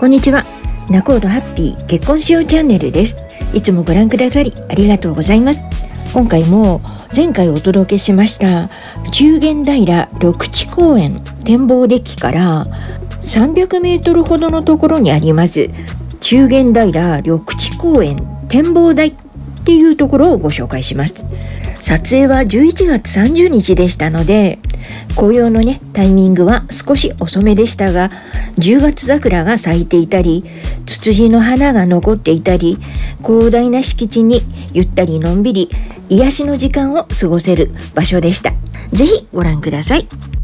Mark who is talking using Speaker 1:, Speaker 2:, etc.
Speaker 1: こんにちは。ナコードハッピー結婚しようチャンネルです。いつもご覧くださりありがとうございます。今回も前回お届けしました中元平緑地公園展望デッキから300メートルほどのところにあります中元平緑地公園展望台っていうところをご紹介します。撮影は11月30日でしたので紅葉のねタイミングは少し遅めでしたが10月桜が咲いていたりツツジの花が残っていたり広大な敷地にゆったりのんびり癒しの時間を過ごせる場所でした。是非ご覧ください。